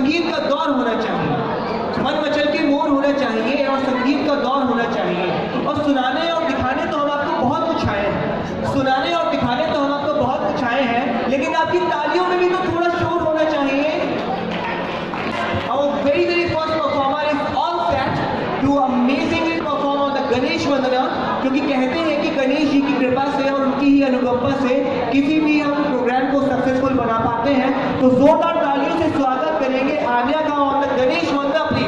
संगीत का दौर होना चाहिए। मन मचल के मोर होना चाहिए और संगीत का दौर होना चाहिए। और सुनाने और दिखाने तो हम आपको बहुत कुछ आए हैं। सुनाने और दिखाने तो हम आपको बहुत कुछ आए हैं, लेकिन आपकी तालियों में भी तो थोड़ा शोर होना चाहिए। और very very first performer is all set to amazingly perform on the Ganesh Vandana क्योंकि कहते हैं कि गणेश जी की कृपा से और उनकी ही अनुकंपा से किसी भी हम प्रोग्राम को सक्सेसफुल बना पाते हैं तो जोरदार और Ganesh Vandana please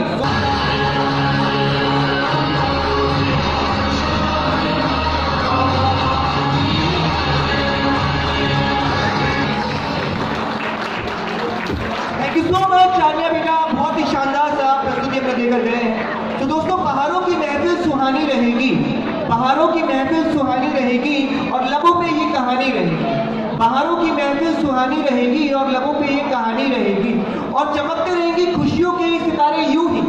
thank you so much Anya बेटा, बहुत ही शानदार सा प्रस्तुति अपना देकर गए हैं। तो दोस्तों, पहाड़ों की महफिल सुहानी रहेगी। पहाड़ों की महफिल सुहानी रहेगी और लबों पे ये कहानी रहेगी। पहाड़ों की महफिल सुहानी रहेगी और लबों पे ये कहानी रहेगी। और चमकते रहेंगे खुशियों के सितारे यूँ ही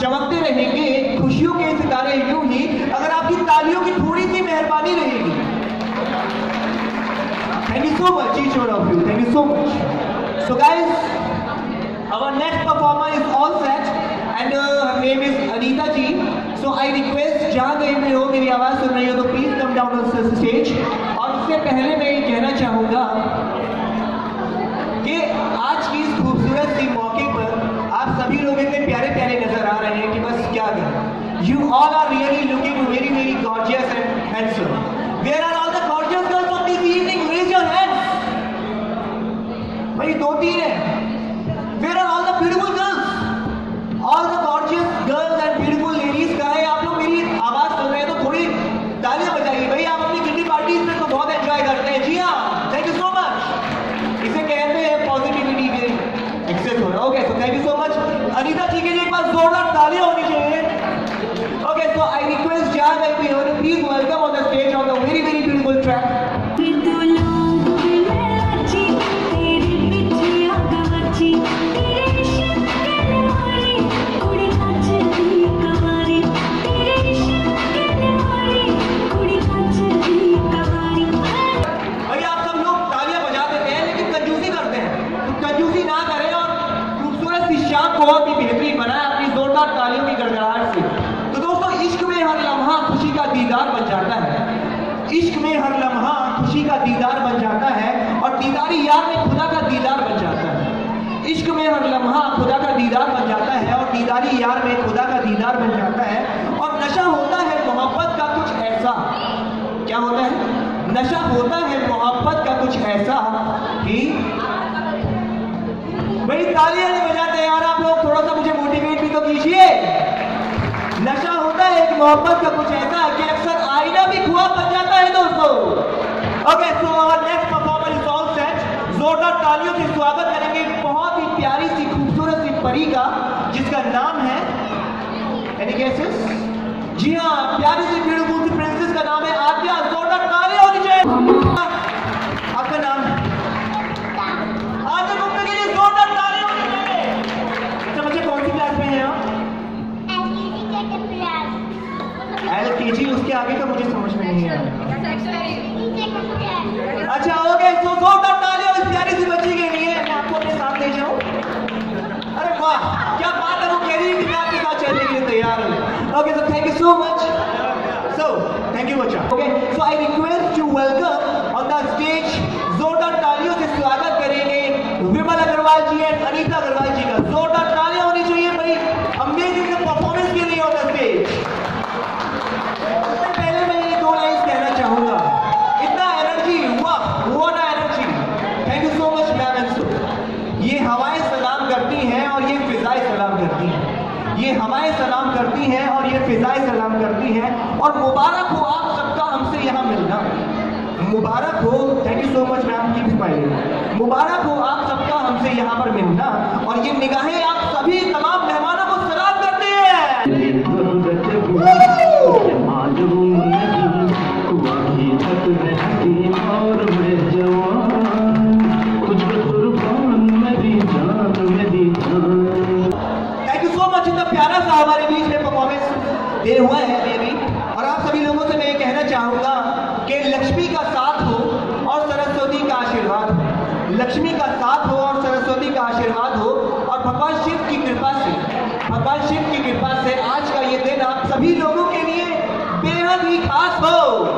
चमकते रहेंगे खुशियों के सितारे यूँ ही अगर आपकी तालियों की थोड़ी सी मेहरबानी रहेगी। Thank you so much each one of you thank you so so guys Our next performer is all set and uh, her name is Anita ji. So I request जहाँ कहीं पे हो मेरी आवाज़ सुन रही हो तो please come down on stage और उससे पहले मैं ये कहना चाहूँगा कि आज की खूबसूरत सी कहें यू ऑल आर हर लम्हा खुशी का दीदार बन जाता है। इश्क में हर लम्हा खुशी का दीदार बन जाता है और दीदारी यार में खुदा का दीदार बन जाता है। इश्क में हर लम्हा खुदा का दीदार बन जाता है और दीदारी यार में खुदा का दीदार बन जाता है। और नशा होता है मोहब्बत का कुछ ऐसा। क्या होता है? नशा होता है मोहब्बत का कुछ ऐसा। कि भाई तालियाँ मोहब्बत का कुछ ऐसा है कि अक्सर आईना भी खुआ बन जाता है दोस्तों। Okay so our next performer is all set जोरदार तालियों से स्वागत करेंगे बहुत ही प्यारी सी, खूबसूरत सी परी का, जिसका नाम है एनी गेसेस जी हाँ प्यारी सी ब्यूटीफुल सी प्रिंसेस का नाम है जी उसके आगे का मुझे समझ में नहीं आया। अच्छा हो ओके सो जोरदार तालियाँ इस प्यारी सी बच्ची के लिए मैं आपको अपने साथ ले जाऊँ। अरे वाह क्या बात है वो कह रही है कि मैं आपके साथ चलने के लिए तैयार हूँ। Okay so thank you so much so thank you बच्चा। ये हवाएँ सलाम करती हैं और ये फिजाएँ सलाम करती हैं। ये हवाएँ सलाम करती हैं और ये फिजाएँ सलाम करती हैं। और मुबारक हो आप सबका हमसे यहाँ मिलना। मुबारक हो thank you so much ma'am की मुबारक हो आप सबका हमसे यहाँ पर मिलना। और ये निगाहें आप परफॉर्मेंस दे हुआ है अभी भी और आप सभी लोगों से मैं ये कहना चाहूँगा कि लक्ष्मी का साथ हो और सरस्वती का आशीर्वाद हो। लक्ष्मी का साथ हो और सरस्वती का आशीर्वाद हो और भगवान शिव की कृपा से, भगवान शिव की कृपा से आज का ये दिन आप सभी लोगों के लिए बेहद ही खास हो।